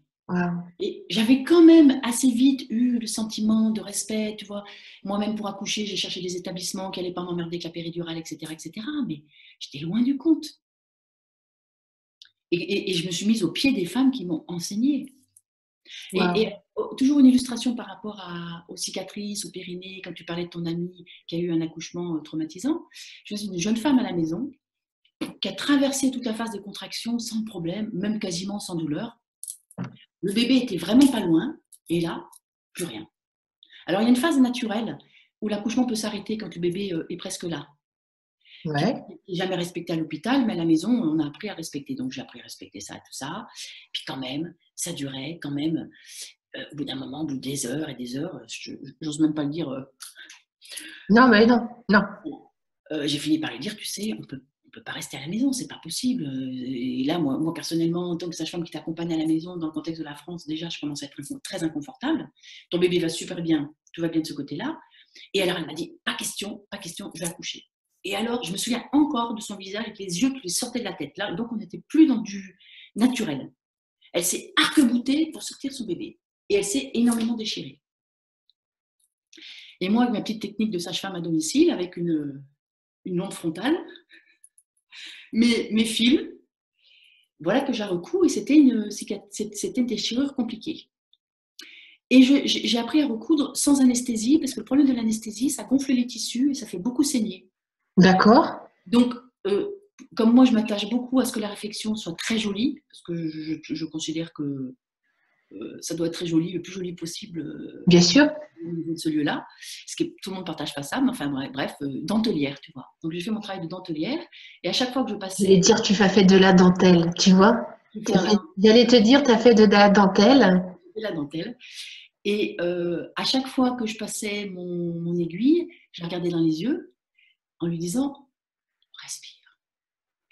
Et j'avais quand même assez vite eu le sentiment de respect, tu vois. Moi-même, pour accoucher, j'ai cherché des établissements qui n'allaient pas m'emmerder avec la péridurale, etc., etc. Mais j'étais loin du compte. Et, je me suis mise au pied des femmes qui m'ont enseigné. Et, oh, toujours une illustration par rapport à, aux cicatrices, aux périnées, quand tu parlais de ton amie qui a eu un accouchement euh, traumatisant. Je suis une jeune femme à la maison qui a traversé toute la phase des contractions sans problème, même quasiment sans douleur. Le bébé était vraiment pas loin, et là, plus rien. Alors, il y a une phase naturelle où l'accouchement peut s'arrêter quand le bébé euh, est presque là. Ouais. jamais respecté à l'hôpital, mais à la maison, on a appris à respecter. Donc, j'ai appris à respecter ça, tout ça. Puis, quand même, ça durait, quand même, euh, au bout d'un moment, au bout des heures et des heures, j'ose même pas le dire. Euh, non, mais non, non. j'ai fini par lui dire, tu sais, on peut pas rester à la maison, c'est pas possible. Et là, moi, moi personnellement, en tant que sage-femme qui t'accompagne à la maison, dans le contexte de la France, déjà, je commence à être très inconfortable. Ton bébé va super bien, tout va bien de ce côté-là. Et alors, elle m'a dit, pas question, pas question, je vais accoucher. Et alors, je me souviens encore de son visage avec les yeux qui lui sortaient de la tête. Là, donc, on n'était plus dans du naturel. Elle s'est arc-boutée pour sortir son bébé. Et elle s'est énormément déchirée. Et moi, avec ma petite technique de sage-femme à domicile, avec une, une onde frontale, mes, mes fils, voilà que j'ai recours et c'était une, c'était une déchirure compliquée. Et j'ai appris à recoudre sans anesthésie parce que le problème de l'anesthésie, ça gonfle les tissus et ça fait beaucoup saigner. D'accord. Donc, euh, comme moi, je m'attache beaucoup à ce que la réflexion soit très jolie, parce que je considère que ça doit être très joli, le plus joli possible. Euh, Bien sûr. Au niveau de ce lieu-là. Ce que tout le monde partage pas ça, mais enfin bref, euh, dentelière, tu vois. Donc j'ai fait mon travail de dentelière et à chaque fois que je passais. J'allais dire, tu as fait de la dentelle, tu vois. J'allais te dire, tu as fait de la dentelle. De la dentelle. Et à chaque fois que je passais mon, mon aiguille, je la regardais dans les yeux en lui disant respire.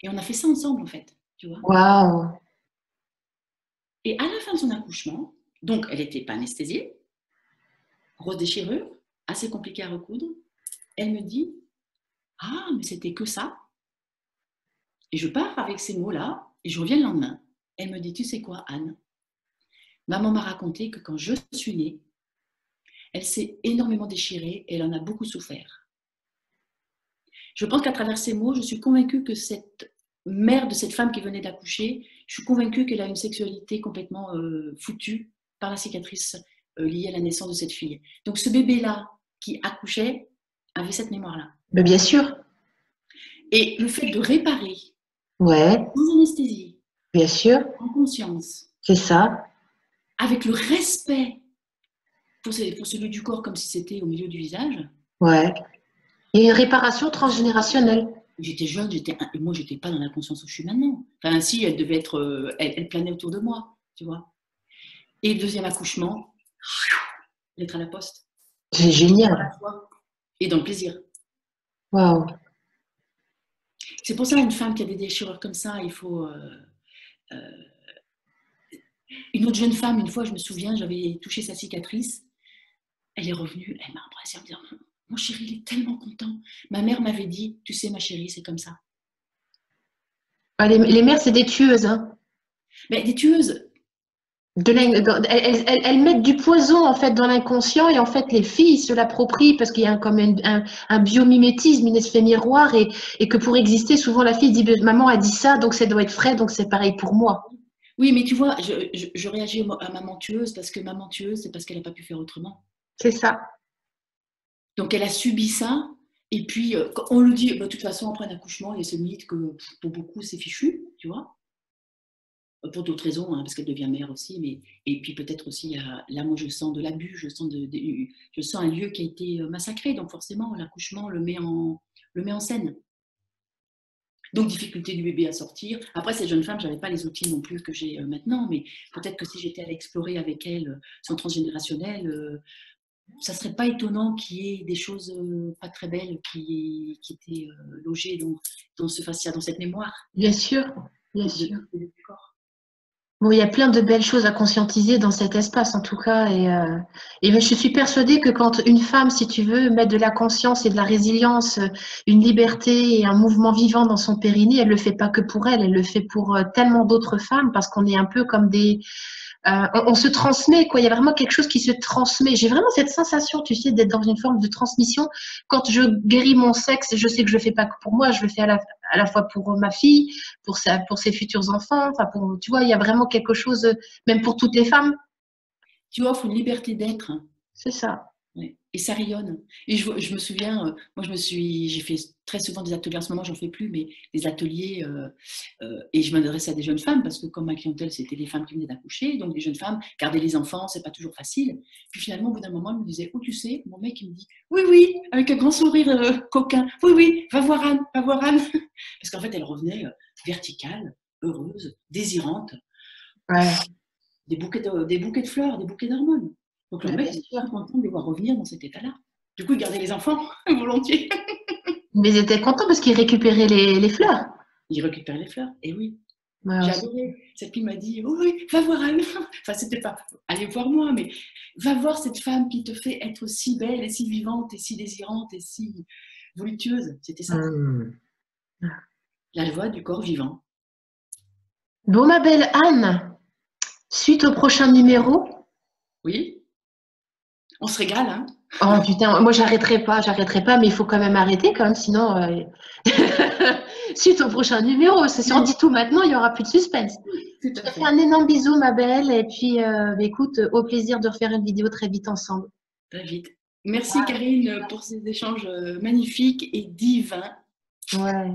Et on a fait ça ensemble en fait, tu vois. Waouh et à la fin de son accouchement, donc elle n'était pas anesthésiée, grosse déchirure, assez compliquée à recoudre, elle me dit Ah, mais c'était que ça. Et je pars avec ces mots-là et je reviens le lendemain. Elle me dit Tu sais quoi, Anne? Maman m'a raconté que quand je suis née, elle s'est énormément déchirée et elle en a beaucoup souffert. Je pense qu'à travers ces mots, je suis convaincue que cette mère de cette femme qui venait d'accoucher, je suis convaincue qu'elle a une sexualité complètement euh, foutue par la cicatrice euh, liée à la naissance de cette fille. Donc ce bébé-là qui accouchait avait cette mémoire-là. Mais bien sûr. Et le fait de réparer ouais. sans anesthésie, bien sûr, en conscience, c'est ça, avec le respect pour, celui du corps comme si c'était au milieu du visage. Ouais. Et une réparation transgénérationnelle. J'étais jeune, j'étais, moi, j'étais pas dans la conscience où je suis maintenant. Enfin, si, elle devait être, euh, elle, planait autour de moi, tu vois. Et le deuxième accouchement, lettre à la poste. C'est génial. Et dans le plaisir. Waouh. C'est pour ça une femme qui a des déchirures comme ça, il faut. Euh, euh, une autre jeune femme, une fois, je me souviens, j'avais touché sa cicatrice. Elle est revenue, elle m'a embrassée en me disant mon chéri, il est tellement content. Ma mère m'avait dit, tu sais, ma chérie, c'est comme ça. Ah, les, mères, c'est des tueuses. Hein. Mais des tueuses. De elles, mettent du poison en fait dans l'inconscient et en fait les filles se l'approprient parce qu'il y a comme un, un, biomimétisme, une effet miroir et, et, que pour exister, souvent la fille dit maman a dit ça donc ça doit être vrai donc c'est pareil pour moi. Oui, mais tu vois, je, je réagis à maman tueuse parce que maman tueuse, c'est parce qu'elle n'a pas pu faire autrement. C'est ça. Donc elle a subi ça et puis, euh, on le dit, bah, de toute façon, après un accouchement, il y a ce mythe que pour beaucoup, c'est fichu, tu vois. Euh, pour d'autres raisons, hein, parce qu'elle devient mère aussi. Mais, et puis peut-être aussi, là, moi, je sens de l'abus, je, sens je sens un lieu qui a été euh, massacré. Donc forcément, l'accouchement le, met en, le met en scène. Donc, difficulté du bébé à sortir. Après, cette jeune femme, je n'avais pas les outils non plus que j'ai maintenant, mais peut-être que si j'étais à explorer avec elle son transgénérationnel, ça serait pas étonnant qu'il y ait des choses euh, pas très belles qui, qui étaient euh, logées dans, dans, ce fascia, dans cette mémoire. Bien sûr, bien sûr. Bon, il y a plein de belles choses à conscientiser dans cet espace, en tout cas. Et, euh, et je suis persuadée que quand une femme, si tu veux, met de la conscience et de la résilience, une liberté et un mouvement vivant dans son périnée, elle le fait pas que pour elle, elle le fait pour tellement d'autres femmes, parce qu'on est un peu comme des, euh, on, se transmet, quoi. Il y a vraiment quelque chose qui se transmet. J'ai vraiment cette sensation, tu sais, d'être dans une forme de transmission. Quand je guéris mon sexe, je sais que je le fais pas que pour moi, je le fais à la, fois pour ma fille, pour sa, pour ses futurs enfants. Enfin, pour, tu vois, il y a vraiment quelque chose, même pour toutes les femmes. Tu offres une liberté d'être. C'est ça et ça rayonne. Et je, me souviens, euh, moi je me suis, j'ai fait très souvent des ateliers, en ce moment j'en fais plus, mais des ateliers, euh, euh, et je m'adressais à des jeunes femmes, parce que comme ma clientèle c'était des femmes qui venaient d'accoucher, donc des jeunes femmes, garder les enfants, c'est pas toujours facile. Puis finalement, au bout d'un moment, elle me disait, oh tu sais, mon mec il me dit, oui, oui, avec un grand sourire coquin, oui, oui, va voir Anne, va voir Anne. *laughs* Parce qu'en fait, elle revenait verticale, heureuse, désirante. Des bouquets, des bouquets de fleurs, des bouquets d'hormones. Donc le mec est super content de les voir revenir dans cet état-là. Du coup, il gardait les enfants *laughs* volontiers. Mais ils étaient contents parce qu'ils récupéraient les, fleurs. Ils récupéraient les fleurs, et oui. J'ai adoré. Cette fille m'a dit oh oui, va voir Anne. Enfin, c'était pas allez voir moi, mais va voir cette femme qui te fait être si belle et si vivante et si désirante et si voluptueuse. C'était ça. Hmm. La joie du corps vivant. Bon, ma belle Anne, suite au prochain numéro. Oui. On se régale, hein Oh putain, moi j'arrêterai pas, j'arrêterai pas, mais il faut quand même arrêter quand même, sinon euh... *laughs* suite au prochain numéro, si on dit tout maintenant, il y aura plus de suspense. Je te fais un énorme bisou ma belle et puis euh, bah, écoute, au plaisir de refaire une vidéo très vite ensemble. Très vite. Merci Karine pour ces échanges euh, magnifiques et divins. Ouais,